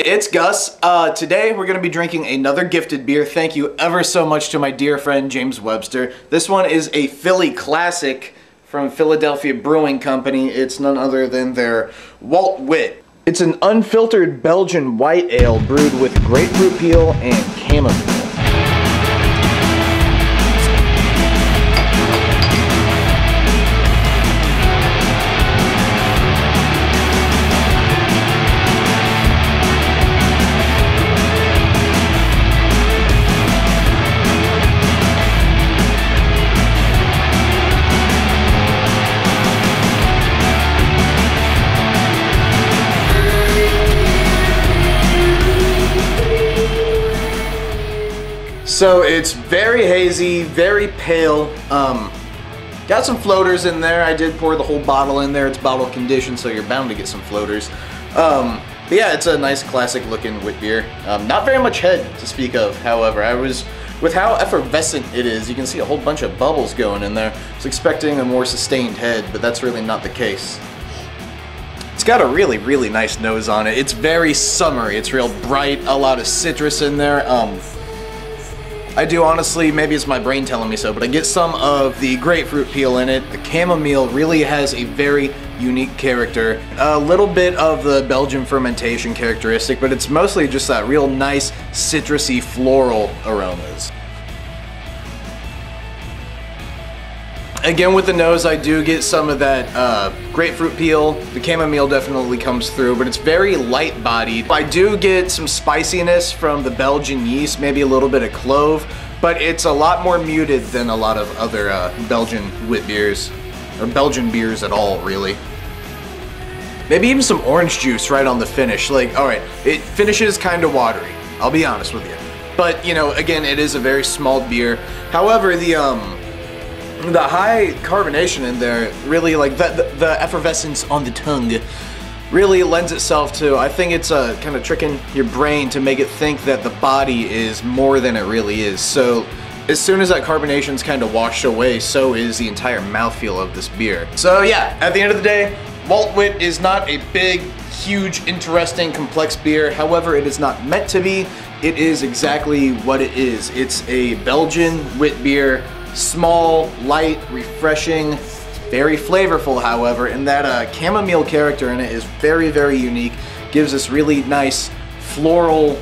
It's Gus. Uh, today we're going to be drinking another gifted beer. Thank you ever so much to my dear friend James Webster. This one is a Philly Classic from Philadelphia Brewing Company. It's none other than their Walt Wit. It's an unfiltered Belgian white ale brewed with grapefruit peel and chamomile. So it's very hazy, very pale. Um, got some floaters in there. I did pour the whole bottle in there. It's bottle conditioned, so you're bound to get some floaters. Um, but yeah, it's a nice classic looking wit beer. Um, not very much head to speak of, however. I was, with how effervescent it is, you can see a whole bunch of bubbles going in there. I was expecting a more sustained head, but that's really not the case. It's got a really, really nice nose on it. It's very summery. It's real bright, a lot of citrus in there. Um, I do honestly, maybe it's my brain telling me so, but I get some of the grapefruit peel in it. The chamomile really has a very unique character. A little bit of the Belgian fermentation characteristic, but it's mostly just that real nice citrusy floral aromas. Again, with the nose, I do get some of that uh, grapefruit peel. The chamomile definitely comes through, but it's very light-bodied. I do get some spiciness from the Belgian yeast, maybe a little bit of clove, but it's a lot more muted than a lot of other uh, Belgian wit beers, or Belgian beers at all, really. Maybe even some orange juice right on the finish. Like, all right, it finishes kind of watery. I'll be honest with you. But, you know, again, it is a very small beer. However, the, um, the high carbonation in there really like the, the, the, effervescence on the tongue really lends itself to I think it's a uh, kind of tricking your brain to make it think that the body is more than it really is. So as soon as that carbonation's kind of washed away so is the entire mouthfeel of this beer. So yeah at the end of the day Walt Wit is not a big huge interesting complex beer. However it is not meant to be. It is exactly what it is. It's a Belgian wit beer small, light, refreshing, very flavorful, however, and that uh, chamomile character in it is very, very unique. Gives this really nice floral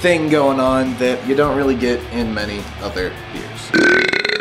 thing going on that you don't really get in many other beers.